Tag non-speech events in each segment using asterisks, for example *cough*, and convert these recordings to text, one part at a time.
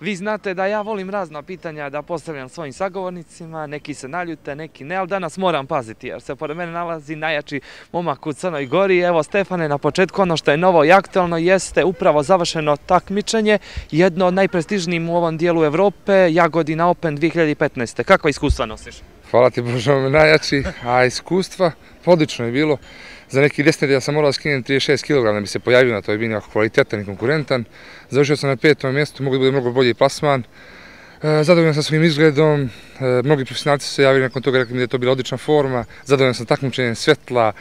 Vi znate da ja volim razna pitanja da postavljam svojim sagovornicima, neki se naljute, neki ne, ali danas moram paziti jer se pored mene nalazi najjači momak u Crnoj Gori. Evo Stefane, na početku ono što je novo i aktualno jeste upravo završeno takmičenje, jedno od najprestižnijim u ovom dijelu Evrope, Jagodina Open 2015. Kako iskustva nosiš? Hvala ti Božo, najjači, a iskustva, odlično je bilo. Za neki deset ja sam morao skinem 36 kg da bi se pojavio na toj bini jako kvalitetan i konkurentan. Završio sam na petom mjestu, mogli bude mnogo bolji plasman. E, zadovoljan sam svojim izgledom, e, mnogi profesionalci su se javili nakon toga, rekli mi da je to bila odlična forma. Zadovoljan sam takmičenjem svetla,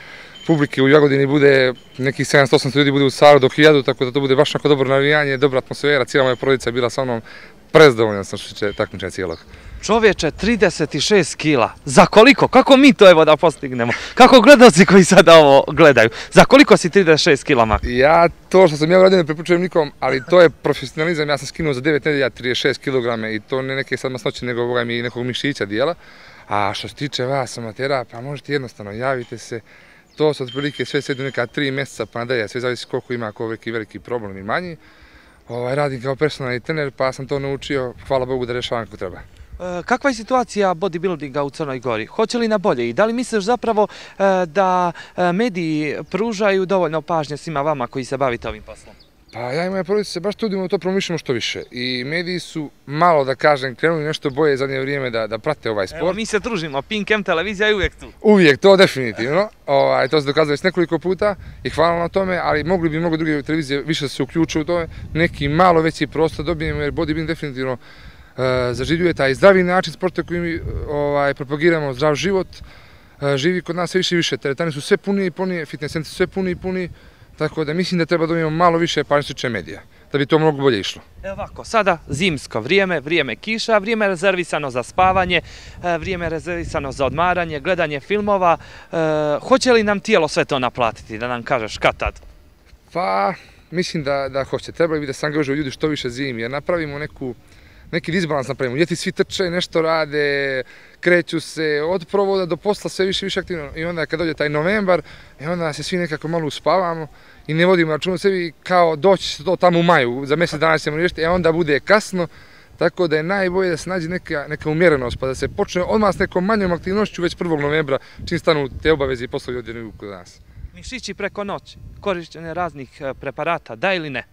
publike u Jagodini bude, nekih 700-800 ljudi bude u Saru do 1000, tako da to bude baš nako dobro navijanje, dobra atmosfera, cijela moja porodica je bila sa mnom, prezdovoljan sam što će takmičenje cijelog. Čovječe, 36 kila. Za koliko? Kako mi to evo da postignemo? Kako gledalci koji sada ovo gledaju? Za koliko si 36 kila mak? Ja to što sam ja uradio ne prepučujem nikom, ali to je profesionalizam. Ja sam skinuo za 9 nedelja 36 kg i to ne neke sad masnoće nego ovoga mi nekog mišića dijela. A što se tiče vas, amatera, pa možete jednostavno javite se. To su otprilike sve sve do neka 3 mjeseca pa nadalje, sve zavisi koliko ima ko veliki, veliki problem i manji. Ovaj, radim kao personalni trener pa sam to naučio, hvala Bogu da rešavam kako treba. E, kakva je situacija bodybuildinga u Crnoj Gori? Hoće li na bolje? I da li misliš zapravo e, da e, mediji pružaju dovoljno pažnje svima vama koji se bavite ovim poslom? Pa ja i moja porodica se baš trudimo to promišljamo što više. I mediji su malo, da kažem, krenuli nešto boje zadnje vrijeme da, da prate ovaj sport. Evo, mi se družimo, Pink M televizija je uvijek tu. Uvijek, to definitivno. Ovaj, to se dokazali s nekoliko puta i hvala na tome, ali mogli bi mnogo druge televizije više da se uključuju u tome. Neki malo veći prostor dobijemo jer bodybuilding definitivno E, zaživljuje taj zdravi način sporta koji mi ovaj, propagiramo, zdrav život, e, živi kod nas sve više i više. Teretani su sve puni i puni, fitness centri su sve puni i puni, tako da mislim da treba da imamo malo više pažnjiče medija, da bi to mnogo bolje išlo. Evo ovako, sada zimsko vrijeme, vrijeme kiša, vrijeme rezervisano za spavanje, e, vrijeme rezervisano za odmaranje, gledanje filmova. Hoće li nam tijelo sve to naplatiti, da nam kažeš kad tad? Pa, mislim da, da hoće. Trebali bi da se angažuju ljudi što više zimi, jer napravimo neku neki disbalans napravimo. Ljeti svi trče, nešto rade, kreću se od provoda do posla sve više više aktivno. I onda kad dođe taj novembar, i onda se svi nekako malo uspavamo i ne vodimo računu sebi kao doći se to tamo u maju, za mjesec dana ćemo riješiti, e onda bude kasno. Tako da je najbolje da se nađe neka, neka umjerenost, pa da se počne odmah s nekom manjom aktivnošću već 1. novembra, čim stanu te obaveze i poslovi odjedni kod nas. Mišići preko noći, korišćene raznih e, preparata, da ili ne?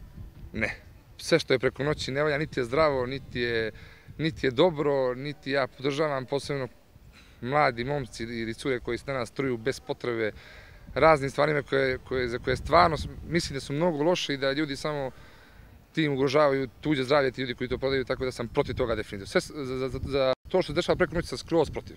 Ne sve što je preko noći ne valja, niti je zdravo, niti je, niti je dobro, niti ja podržavam posebno mladi momci ili cure koji se danas truju bez potrebe raznim stvarima koje, koje, za koje stvarno mislim da su mnogo loše i da ljudi samo tim ugrožavaju tuđe zdravlje, ti ljudi koji to prodaju, tako da sam protiv toga definitivno. Sve za, za, za to što se dešava preko noći sam skroz protiv.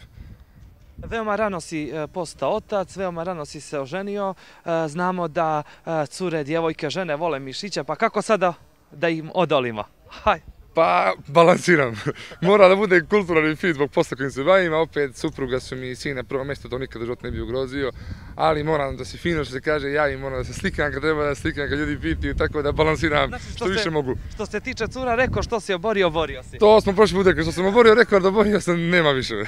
Veoma rano si e, postao otac, veoma rano si se oženio. E, znamo da e, cure, djevojke, žene vole mišića, pa kako sada da im odolimo. Haj. Pa, balansiram. *laughs* Mora da bude kulturalni fit zbog posla kojim se bavim, a opet supruga su mi sin na prvo mjesto, to nikada život ne bi ugrozio. Ali moram da se fino što se kaže, ja im moram da se slikam kad treba da slikam kad ljudi pitaju, tako da balansiram znači, što, što više mogu. Što se tiče cura, rekao što si oborio, oborio si. To smo prošli put rekli, što sam oborio rekao, da oborio sam, nema više. *laughs*